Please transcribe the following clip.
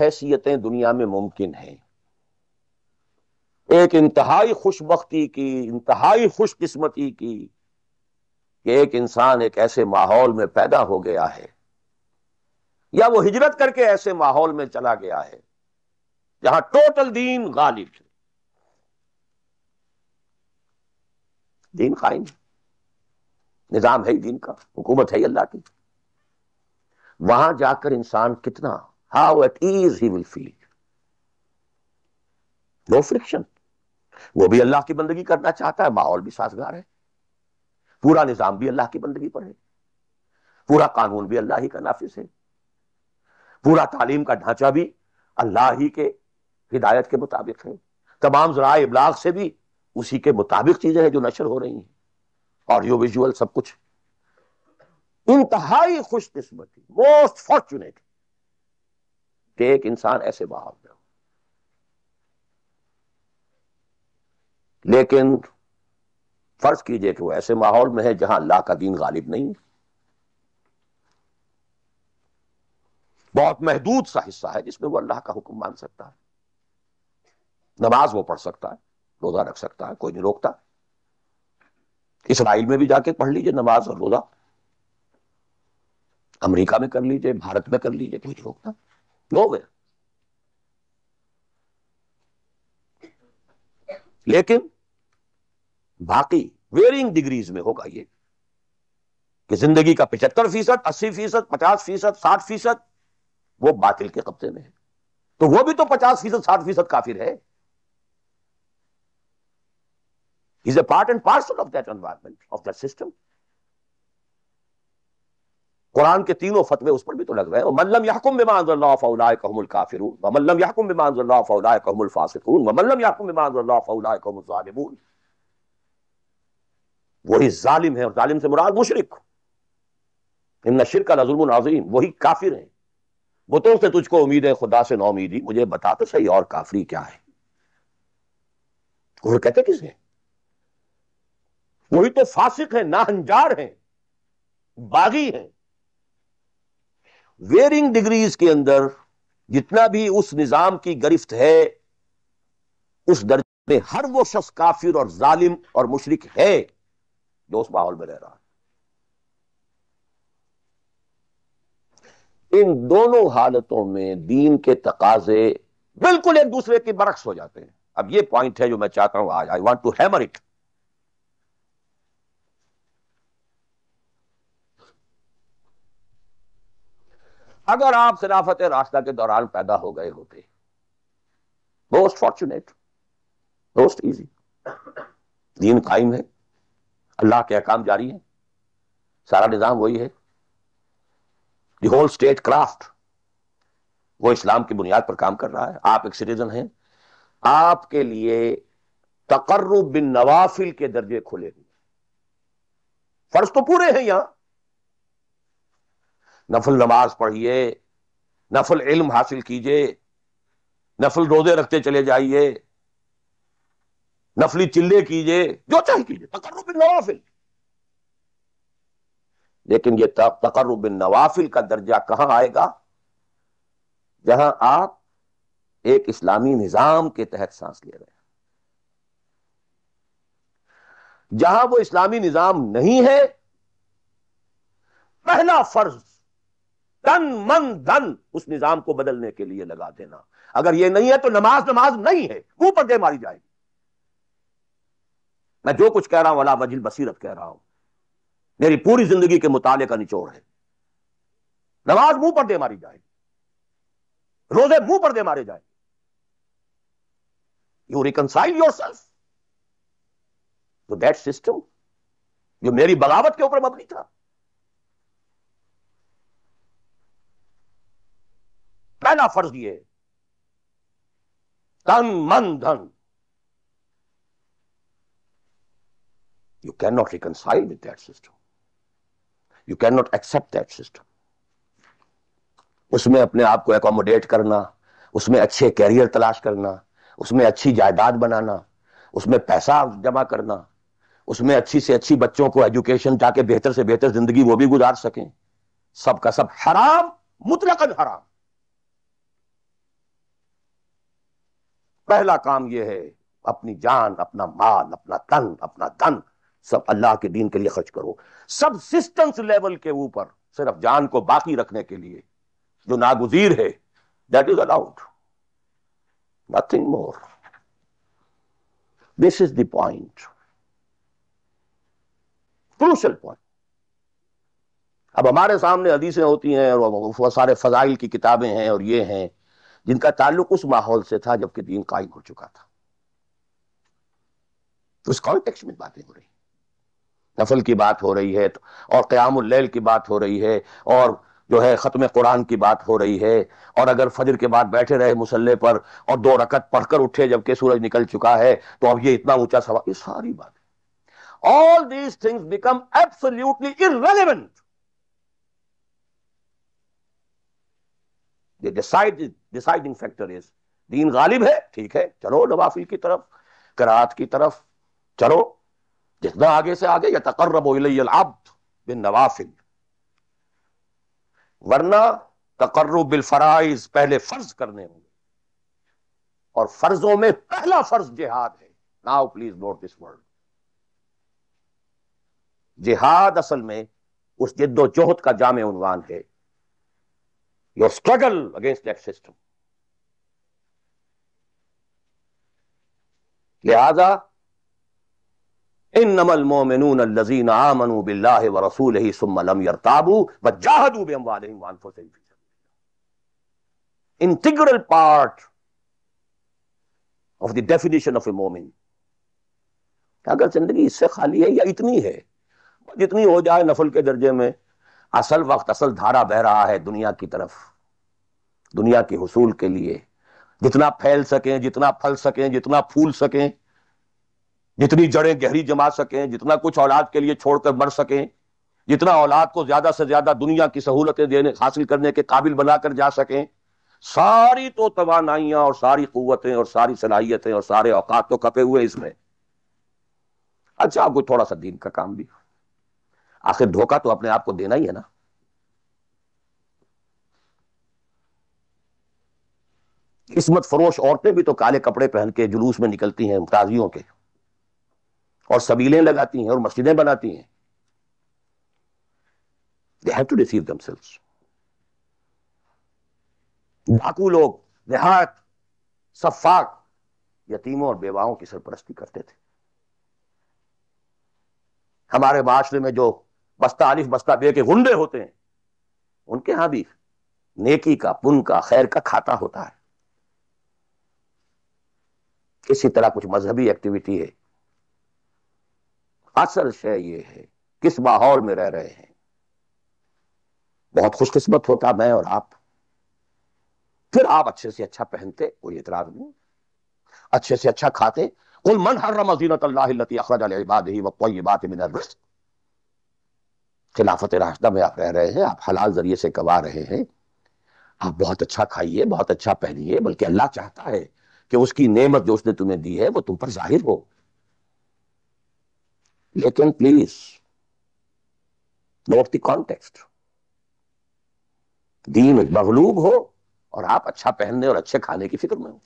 حیثیتیں دنیا میں ممکن ہیں۔ ایک انتہائی خوش بختی کی، انتہائی خوش قسمتی کی کہ ایک انسان ایک ایسے ماحول میں پیدا ہو گیا ہے۔ یا وہ ہجرت کر کے ایسے ماحول میں چلا گیا ہے جہاں ٹوٹل دین غالب ہے۔ دین قائم نظام ہے دین کا، حکومت ہے اللہ کی۔ وہاں جا کر انسان کتنا how it is he will feel no friction وہ بھی اللہ کی بندگی کرنا چاہتا ہے، ماحول بھی سازگار ہے۔ پورا نظام بھی اللہ کی بندگی پر ہے۔ پورا قانون بھی اللہ ہی کا نافذ ہے۔ پورا تعلیم کا ڈھانچہ بھی اللہ ہی کے ہدایت کے مطابق ہے۔ تمام ذرائع ابلاغ سے بھی اسی کے مطابق چیزیں ہیں جو نشر ہو رہی ہیں۔ آڈیو ویژول سب کچھ۔ انتہائی خوش قسمتی موسٹ فارچونیٹ کہ ایک انسان ایسے باہر میں ہو۔ لیکن فرض کیجیے کہ وہ ایسے ماحول میں ہے جہاں اللہ کا دین غالب نہیں بہت محدود سا حصہ ہے جس میں وہ اللہ کا حکم مان سکتا ہے۔ نماز وہ پڑھ سکتا ہے، روزہ رکھ سکتا ہے، کوئی نہیں روکتا۔ اسرائیل میں بھی جا کے پڑھ لیجیے نماز اور روزہ۔ امریکہ میں کر لیجیے، بھارت میں کر لیجیے، کوئی نہیں روکتا۔ نو لیکن باقی ویرنگ ڈگریز میں ہوگا یہ کہ زندگی کا پچہتر فیصد، اسی فیصد، پچاس فیصد، ساٹھ فیصد وہ باطل کے قبضے میں ہے۔ تو وہ بھی تو پچاس فیصد، ساٹھ فیصد کافر ہے۔ Is a part and parcel of that environment of that system قرآن کے تینوں فتوے اس پر بھی تو لگ رہے ہیں۔ ملم یحکم بما انزل اللہ فاولئک هم الکافرون بما انزل هم الفاسقون۔ بما انزل هم الظالمون۔ وہی ظالم ہے اور ظالم سے مراد مشرک۔ ان شرک لظلم عظیم وہی کافر ہیں۔ بتوں سے تجھ کو امید ہے، خدا سے نو امیدی۔ مجھے بتا تو صحیح، اور کافری کیا ہے؟ اور کہتے کس ہیں وہی تو فاسق ہیں ناہنجار ہیں، باغی ہیں۔ ویرنگ ڈگریز کے اندر جتنا بھی اس نظام کی گرفت ہے، اس درجے میں ہر وہ شخص کافر اور ظالم اور مشرک ہے جو اس ماحول میں رہ رہا ان دونوں حالتوں میں دین کے تقاضے بالکل ایک دوسرے کے برعکس ہو جاتے ہیں۔ اب یہ پوائنٹ ہے جو میں چاہتا ہوں آج I want to hammer it اگر آپ خلافت راستہ کے دوران پیدا ہو گئے ہوتے موسٹ فارچونیٹ موسٹ ایزی دین قائم ہے، اللہ کے احکام جاری ہیں، سارا نظام وہی ہے دی ہول اسٹیٹ کرافٹ وہ اسلام کی بنیاد پر کام کر رہا ہے، آپ ایک سٹیزن ہیں، آپ کے لیے تقرب بن نوافل کے درجے کھلے ہوئے فرض تو پورے ہیں یہاں۔ نفل نماز پڑھیے، نفل علم حاصل کیجیے، نفل روزے رکھتے چلے جائیے، نفلی چلے کیجیے، جو چاہے کیجیے، تقرب بن نوافل لیکن یہ تقرب نوافل کا درجہ کہاں آئے گا؟ جہاں آپ ایک اسلامی نظام کے تحت سانس لے رہے ہیں۔ جہاں وہ اسلامی نظام نہیں ہے، پہلا فرض تن من دن اس نظام کو بدلنے کے لیے لگا دینا۔ اگر یہ نہیں ہے تو نماز نماز نہیں ہے، منہ پر دے ماری جائے گی۔ میں جو کچھ کہہ رہا ہوں اللہ وجل بصیرت کہہ رہا ہوں۔ میری پوری زندگی کے مطالعے کا نچوڑ ہے۔ نماز منہ پر دے ماری جائے۔ روزے منہ پر دے مارے جائے۔ یو ریکنسائل یور سیلف تو دیٹ سسٹم جو میری بغاوت کے اوپر مبنی تھا۔ پہلا فرض یہ تن من دھن۔ You can not reconcile with that system you can not accept that system اس میں اپنے آپ کو اکوموڈیٹ کرنا اس میں اچھے کیریئر تلاش کرنا اس میں اچھی جائیداد بنانا اس میں پیسہ جمع کرنا اس میں اچھی سے اچھی بچوں کو ایجوکیشن تاکہ بہتر سے بہتر زندگی وہ بھی گزار سکیں سب کا سب حرام مطلق حرام پہلا کام یہ ہے، اپنی جان، اپنا مال، اپنا تن، اپنا دن سب اللہ کے دین کے لیے خرچ کرو۔ سب سسٹنس لیول کے اوپر صرف جان کو باقی رکھنے کے لیے جو ناگزیر ہے that is allowed nothing more this is the point crucial point اب ہمارے سامنے حدیثیں ہوتی ہیں اور سارے فضائل کی کتابیں ہیں اور یہ ہیں۔ جن کا تعلق اس ماحول سے تھا جبکہ دین قائم ہو چکا تھا۔ تو اس کانٹیکس میں باتیں ہو رہی ہیں۔ نفل کی بات ہو رہی ہے اور قیام اللیل کی بات ہو رہی ہے، اور جو ہے ختم قرآن کی بات ہو رہی ہے۔ اور اگر فجر کے بعد بیٹھے رہے مسلح پر اور دو رکت پڑھ کر اٹھے جبکہ سورج نکل چکا ہے، تو اب یہ اتنا اونچا سوال یہ ساری بات all these things become absolutely irrelevant deciding factor is دین غالب ہے، ٹھیک ہے، چلو نوافل کی طرف کراط کی طرف، چلو، جتنا آگے سے آگے یا تقرب العبد بن نوافل ورنہ تقرب بالفرائض پہلے فرض کرنے ہوں گے۔ اور فرضوں میں پہلا فرض جہاد ہے۔ Now please note this word جہاد اصل میں اس جد و جہد کا جامع عنوان ہے۔ Your struggle against that system لہذا انما المؤمنون الذين امنوا بالله ورسوله ثم لم يرتابوا وجاهدوا باموالهم وانفسهم في سبيل الله integral part of the definition of a mu'min اگر زندگی اس سے خالی ہے یا اتنی ہے؟ جتنی ہو جائے نفل کے درجے میں اصل وقت، اصل دھارا بہ رہا ہے دنیا کی طرف، دنیا کے حصول کے لیے۔ جتنا پھیل سکیں، جتنا پھل سکیں، جتنا پھول سکیں، جتنی جڑیں گہری جما سکیں، جتنا کچھ اولاد کے لیے چھوڑ کر مر سکیں، جتنا اولاد کو زیادہ سے زیادہ دنیا کی سہولتیں دینے، حاصل کرنے کے قابل بنا کر جا سکیں، ساری تو توانائیاں اور ساری قوتیں اور ساری صلاحیتیں اور سارے اوقات تو کپے ہوئے اس میں۔ اچھا آپ کو تھوڑا سا دین کا کام بھی۔ آخر دھوکہ تو اپنے آپ کو دینا ہی ہے نا۔ قسمت فروش عورتیں بھی تو کالے کپڑے پہن کے جلوس میں نکلتی ہیں تازیوں کے۔ اور سبیلیں لگاتی ہیں اور مسجدیں بناتی ہیں۔ They have to deceive themselves ڈاکو لوگ، نہایت صفاق یتیموں اور بیواؤں کی سرپرستی کرتے تھے۔ ہمارے معاشرے میں جو بستہ الف بستہ بے کے گنڈے ہوتے ہیں۔ ان کے ہاں بھی نیکی کا، پن کا، خیر کا کھاتا ہوتا ہے۔ کسی طرح کچھ مذہبی ایکٹیویٹی ہے۔ اصل شے یہ ہے، کس ماحول میں رہ رہے ہیں۔ بہت خوش قسمت ہوتا میں اور آپ۔ پھر آپ اچھے سے اچھا پہنتے، کوئی اعتراض نہیں۔ اچھے سے اچھا کھاتے۔ قل من حرم زینت اللہ التي اخرج لعباده والطيبات من الرزق۔ خلافت راشدہ میں آپ رہ رہے ہیں، آپ حلال ذریعے سے کما رہے ہیں۔ آپ بہت اچھا کھائیے، بہت اچھا پہنیے، بلکہ اللہ چاہتا ہے کہ اس کی نعمت جو اس نے تمہیں دی ہے وہ تم پر ظاہر ہو۔ لیکن پلیز، نوٹ دی کانٹیکسٹ۔ دین مغلوب ہو اور آپ اچھا پہننے اور اچھے کھانے کی فکر میں ہو۔